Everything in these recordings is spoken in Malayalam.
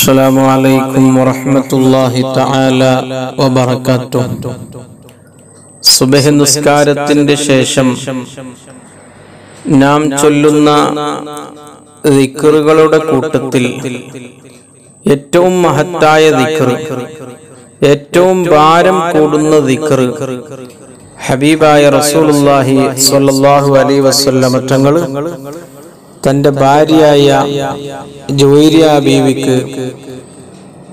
السلام عليكم ورحمة الله تعالى وبركاته സുബഹ് നിസ്കാരത്തിന്റെ ശേഷം നാം ചൊല്ലുന്ന ദിക്റുകളുടെ കൂട്ടത്തിൽ ഏറ്റവും മഹത്തായ ദിക്റ് ഏറ്റവും ഭാരം കൂടുന്ന ദിക്റ് ഹബീബായ റസൂലുള്ളാഹി സ്വല്ലല്ലാഹു അലൈഹി വസല്ലമ തങ്ങൾ തന്റെ ഭാര്യയായ ജുവൈരിയ ബീവിക്ക്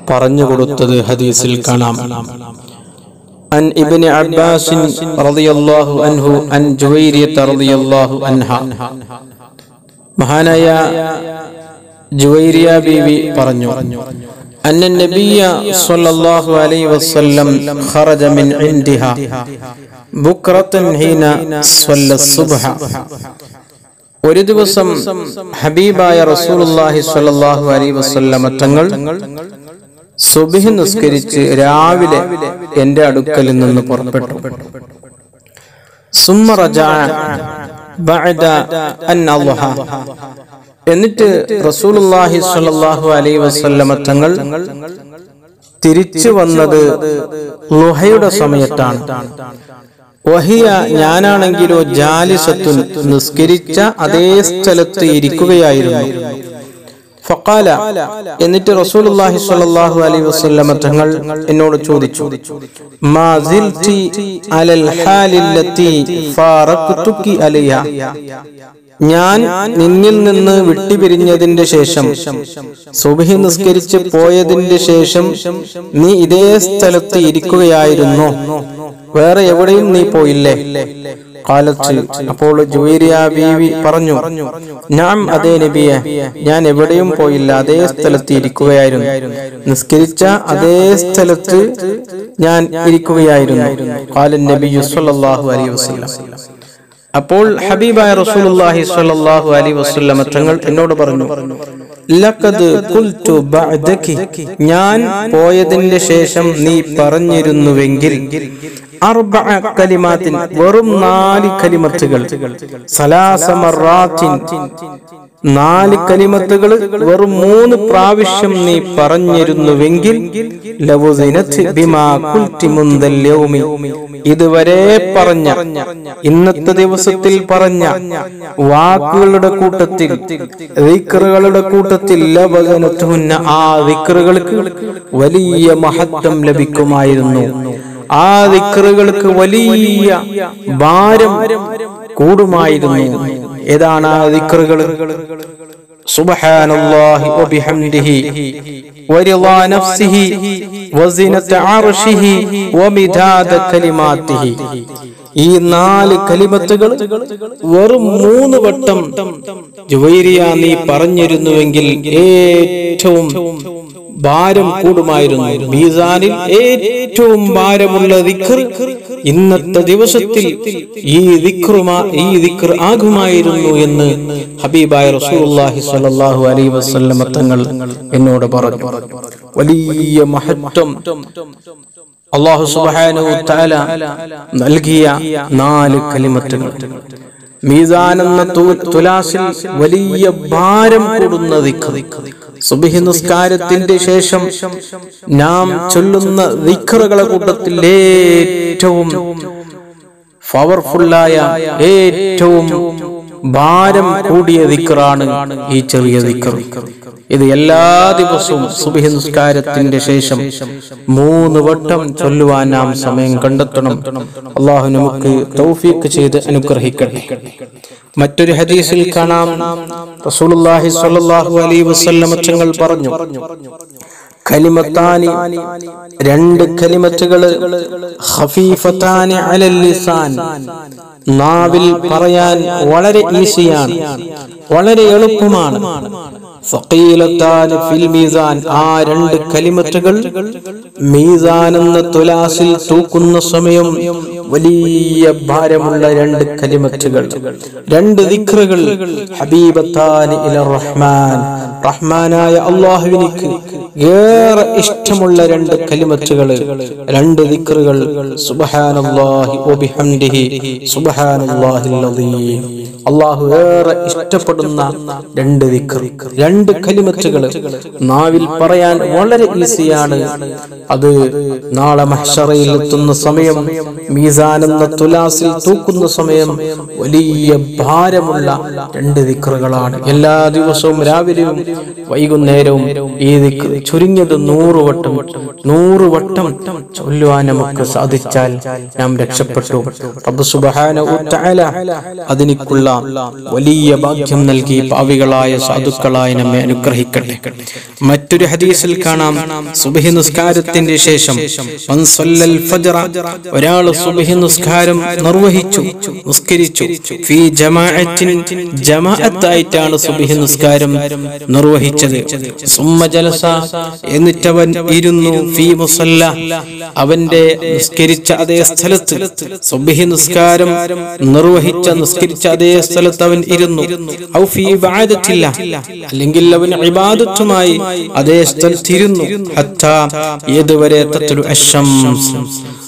പറഞ്ഞു കൊടുത്തത് ഹദീസിൽ കാണാം عن ابن عباس رضي الله عنه عن جويرية رضي الله عنها മഹാനായ ജുവൈരിയ ബീവി പറഞ്ഞു أن النبي صلى الله عليه وسلم خرج من عندها بكرة حين صلى الصبح ഒരു ദിവസം ഹബീബായ റസൂലുള്ളാഹി സ്വല്ലല്ലാഹു അലൈഹി വസല്ലമ തങ്ങൾ സുബഹി നിസ്കരിച്ച് രാവിലെ എന്റെ അടുക്കൽ നിന്ന് പുറപ്പെട്ടു. സുമ്മ റജഅ ബഅദ അൻ അദ്ഹ എന്നിട്ട് റസൂലുള്ളാഹി സ്വല്ലല്ലാഹു അലൈഹി വസല്ലമ തങ്ങൾ തിരിച്ചു വന്നത് ലുഹയുടെ സമയത്താണ്. വഹിയ ഞാനാണെങ്കിലോ ജാലിസത്തുൻ നിസ്കരിച്ച അതേ സ്ഥലത്ത് ഇരിക്കുകയായിരുന്നു. ഫഖാല എന്നിട്ട് റസൂലുള്ളാഹി സ്വല്ലല്ലാഹു അലൈഹി വസല്ലമ തങ്ങൾ എന്നോട് ചോദിച്ചു മാ സിൽതി അലൽ ഹാലില്ലതി ഫാറഖ്തുകി അലൈഹ? ഞാൻ നിന്നിൽ നിന്ന് വിട്ടുപിരിഞ്ഞതിന്റെ ശേഷം സുബഹി നിസ്കരിച്ച് പോയതിന്റെ ശേഷം നീ ഇതേ സ്ഥലത്ത് ഇരിക്കുകയായിരുന്നു. വേറെ എവിടെയും നീ പോയില്ലേ? കാലത്ത് അപ്പോൾ ബീവി പറഞ്ഞു ഞാൻ അതേ നബിയെ ഞാൻ എവിടെയും പോയില്ല അതേ സ്ഥലത്ത് ഇരിക്കുകയായിരുന്നു. നിസ്കരിച്ച അതേ സ്ഥലത്ത് ഞാൻ ഇരിക്കുകയായിരുന്നു. കാലൻ നബി സല്ലല്ലാഹു അലൈഹി വസ്ലം അപ്പോൾ ഹബീബായ റസൂലുള്ളാഹി സ്വല്ലല്ലാഹു അലൈഹി വസല്ലം തങ്ങൾ എന്നോട് പറഞ്ഞു ലഖദ് ഖുൽതു ബഅദകി ഞാൻ പോയതിന്റെ ശേഷം നീ പറഞ്ഞിരുന്നുവെങ്കിൽ കലിമാത്തിൻ വെറും നാല് കലിമത്തുകൾ. സലാസ മറാത്തിൻ നാല് കലിമത്തുകൾ വെറും മൂന്ന് പ്രാവശ്യം നീ പറഞ്ഞിരുന്നുവെങ്കിൽ ഇതുവരെ പറഞ്ഞ ഇന്നത്തെ ദിവസത്തിൽ പറഞ്ഞ വാക്കുകളുടെ കൂട്ടത്തിൽ ദിക്റുകളുടെ കൂട്ടത്തിൽ ലവസനത്തുന്ന ആ ദിക്റുകൾക്ക് വലിയ മഹത്വം ലഭിക്കുമായിരുന്നു. ആ ദിക്റുകൾക്ക് വലിയ ഭാരം കൂടുമായിരുന്നു. ഏതാണ് ആ ദിക്റുകൾ? സുബ്ഹാനല്ലാഹി വബിഹംദിഹി വരിളാ നഫ്സിഹി വസിനത അർശിഹി വമിദാദ കലിമാത്തിഹി. ഈ നാല് കലിമത്തുകൾ വെറും മൂന്ന് വട്ടം ജുവൈരിയ നീ പറഞ്ഞിരുന്നുവെങ്കിൽ ഏറ്റവും ഭാരം കൂടുമായിരുന്നു. മീസാനിൽ ഏറ്റവും ഭാരമുള്ള ദിക്ർ ഇന്നത്തെ ദിവസത്തിൽ ഈ ഈ ആകുമായിരുന്നു എന്ന് ഹബീബായ റസൂലുള്ളാഹി സ്വല്ലല്ലാഹു അലൈഹി വസല്ലം തങ്ങൾ എന്നോട് പറഞ്ഞു. വലിയ മഹത്വം അള്ളാഹു സുബ്ഹാനഹു നൽകിയ നാല് കലിമത്തുകൾ. മീസാൻ എന്ന തുലാസിൽ വലിയ ഭാരം കൂടുന്ന സുബിഹി നിസ്കാരത്തിന്റെ ശേഷം നാം ചൊല്ലുന്ന ദിക്റുകളെ കൂട്ടത്തിൽ ഏറ്റവും പവർഫുള്ളായ ഏറ്റവും ഭാരം കൂടിയ ദിക്കറാണ് ഈ ചെറിയ ദിക്ർ ഇത് എല്ലാ ദിവസവും സുബഹി നിസ്കാരത്തിന്റെ ശേഷം മൂന്ന് വട്ടം ചൊല്ലുവാൻ നാം സമയം കണ്ടെത്തണം. അള്ളാഹു നമുക്ക് തൗഫീഖ് ചെയ്ത് അനുഗ്രഹിക്കട്ടെ. മറ്റൊരു ഹദീസിൽ കാണാം. റസൂലുള്ളാഹി സ്വല്ലല്ലാഹു അലൈഹി വസല്ലം തങ്ങൾ പറഞ്ഞു കലിമത്താനി രണ്ട് കലിമത്തുകൾ ഹഫീഫത്താനി അലൽ ലിസാൻ. നാവിൽ പറയാൻ വളരെ ഈസിയാണ് വളരെ എളുപ്പമാണ്. രണ്ട് കലിമത്തുകൾ തുലാസിൽ തൂക്കുന്ന സമയം വലിയ ഭാരമുള്ള രണ്ട് കലിമത്തുകൾ. രണ്ട് ദിക്റുകൾ റഹ്മാൻ. റഹ്മാനായ അള്ളാഹുവിനിക്ക് ഏറെ ഇഷ്ടമുള്ള രണ്ട് കലിമത്തുകൾ. രണ്ട് ദിക്റുകൾ സുബ്ഹാനല്ലാഹി വബിഹംദിഹി സുബ്ഹാനല്ലാഹിൽ അള്ളാഹു ഏറെ ഇഷ്ടപ്പെടുന്ന രണ്ട് ദിക്ർ. രണ്ട് കലിമത്തുകൾ നാവിൽ പറയാൻ വളരെ ഈസിയാണ്. അത് നാളെ മഹ്ഷറയിൽ എത്തുന്ന സമയം മീസാൻ എന്ന തുലാസിൽ തൂക്കുന്ന സമയം വലിയ ഭാരമുള്ള രണ്ട് ദിക്റുകളാണ്. എല്ലാ ദിവസവും രാവിലെയും വൈകുന്നേരവും ഈ ദിക്ർ ചുരുങ്ങിയത് നൂറ് വട്ടം. നൂറ് വട്ടം ചൊല്ലുവാൻ നമുക്ക് സാധിച്ചാൽ നാം രക്ഷപ്പെട്ടു. റബ്ബ് തആല അതിനിക്കുള്ള വലിയ ഭാഗ്യം നൽകി പാവികളായ സാധുക്കളായി നമ്മെ അനുഗ്രഹിക്കട്ടെ. മറ്റൊരു ഹദീസിൽ കാണാം. സുബഹി നിസ്കാരത്തിന്റെ ശേഷം ഒരാൾ സുബഹി നിസ്കാരം നിർവഹിച്ചു നിസ്കരിച്ചു. ഫീ ജമാഅത്തിൻ ജമാഅത്തായിട്ടാണ് സുബഹി നിസ്കാരം നിർവഹിച്ചത്. ജലസ എന്നിട്ടവൻ ഇരുന്നു ഫീ മുസല്ല. അവന്റെ നിസ്കരിച്ച അതേ സ്ഥലത്ത് സുബഹി നിസ്കാരം നിർവഹിച്ച നിസ്കരിച്ച അതേ സ്ഥലത്ത് അവൻ ഇരുന്നു. അല്ലെങ്കിൽ അല്ലെങ്കിൽ അവൻ ഇബാദത്തുമായി അതേ സ്ഥലത്തിരുന്നു ഏതുവരെ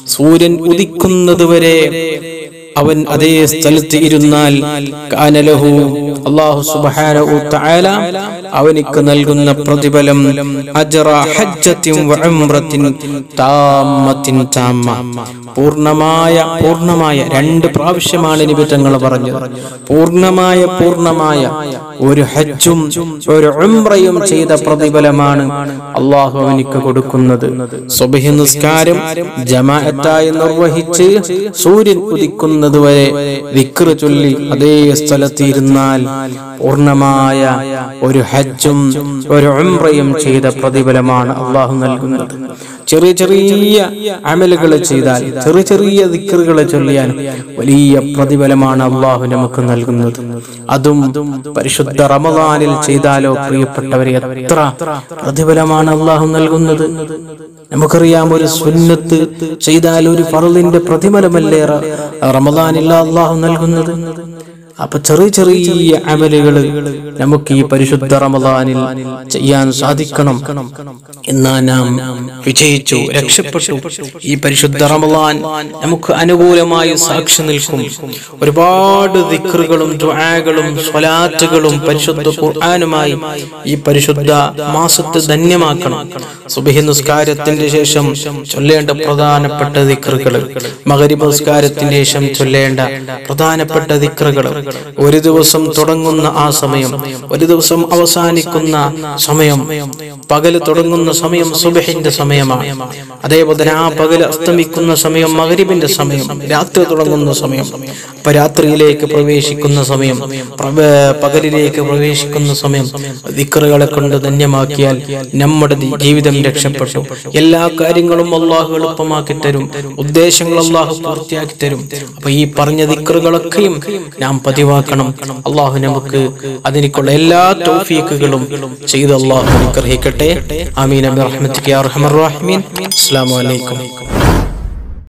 സൂര്യൻ ഉദിക്കുന്നതുവരെ അവൻ അതേ സ്ഥലത്ത് ഇരുന്നാൽ കാനലഹു അല്ലാഹു സുബാന അവനിക്ക് നൽകുന്ന പ്രതിഫലം പൂർണമായ പൂർണമായ രണ്ട് പ്രാവശ്യമാണ് തങ്ങൾ പറഞ്ഞത്. പൂർണമായ പൂർണമായ ഒരു ഹജ്ജും ഒരു ഉംറയും ചെയ്ത പ്രതിഫലമാണ് അള്ളാഹു അവനിക്ക് കൊടുക്കുന്നത്. സുബഹി നിസ്കാരം ജമാഅത്തായി നിർവഹിച്ച് സൂര്യൻ ഉദിക്കുന്നത് വരെ വിക്ര ചൊല്ലി അതേ സ്ഥലത്ത് ഇരുന്നാൽ പൂർണമായ ഒരു ഹജ്ജും ഒരു ഉംറയും ചെയ്ത പ്രതിഫലമാണ് അള്ളാഹു നൽകുന്നത്. ചെറിയ ചെറിയ അമലുകൾ ചെയ്താൽ ചെറിയ ചെറിയ ദിക്കറുകൾ ചൊല്ലിയാൽ വലിയ പ്രതിഫലമാണ് അള്ളാഹു നമുക്ക് നൽകുന്നത്. അതും പരിശുദ്ധ റമദാനിൽ ചെയ്താലോ പ്രിയപ്പെട്ടവരെ എത്ര പ്രതിഫലമാണ് അള്ളാഹു നൽകുന്നത്. നമുക്കറിയാം ഒരു സുന്നത്ത് ചെയ്താൽ ഒരു ഫറലിന്റെ പ്രതിഫലമല്ലേ റമദാനില്ല അള്ളാഹു നൽകുന്നത്. അപ്പൊ ചെറിയ ചെറിയ അമലുകൾ നമുക്ക് ഈ പരിശുദ്ധ റമദാനിൽ ചെയ്യാൻ സാധിക്കണം. എന്നാ നാം വിജയിച്ചു രക്ഷപ്പെട്ടു. ഈ പരിശുദ്ധ റമദാൻ നമുക്ക് അനുകൂലമായി സാക്ഷി നിൽക്കും. ഒരുപാട് ദിക്റുകളും ദുആകളും സ്വലാറ്റുകളും പരിശുദ്ധ ഖുർആനുമായി ഈ പരിശുദ്ധ മാസത്തെ ധന്യമാക്കണം. സുബഹി നിസ്കാരത്തിന്റെ ശേഷം ചൊല്ലേണ്ട പ്രധാനപ്പെട്ട ദിക്റുകൾ മകരിബ് നിസ്കാരത്തിന്റെ ശേഷം ചൊല്ലേണ്ട പ്രധാനപ്പെട്ട ദിക്റുകൾ ഒരു ദിവസം തുടങ്ങുന്ന ആ സമയം ഒരു ദിവസം അവസാനിക്കുന്ന സമയം. പകൽ തുടങ്ങുന്ന സമയം സുബഹിന്റെ സമയമാണ് അതേപോലെ ആ പകൽ അസ്തമിക്കുന്ന സമയം മകരിബിന്റെ സമയം രാത്രി തുടങ്ങുന്ന സമയം അപ്പൊ രാത്രിയിലേക്ക് പ്രവേശിക്കുന്ന സമയം പകലിലേക്ക് പ്രവേശിക്കുന്ന സമയം ദിക്കറുകളെ കൊണ്ട് ധന്യമാക്കിയാൽ നമ്മുടെ ജീവിതം രക്ഷപ്പെട്ടു. എല്ലാ കാര്യങ്ങളും അള്ളാഹു എളുപ്പമാക്കി തരും. ഉദ്ദേശങ്ങൾ അള്ളാഹു പൂർത്തിയാക്കി തരും. അപ്പൊ ഈ പറഞ്ഞ ദിക്കറുകളൊക്കെയും നാം പതിവാക്കണം. അള്ളാഹു നമുക്ക് അതിനേക്കുള്ള എല്ലാ തോഫീക്കുകളും ചെയ്ത് അള്ളാഹു അനുഗ്രഹിക്കട്ടെ. ആമീൻ അബ്ദുറഹ്മത്ത് അസ്സലാമു അലൈക്കും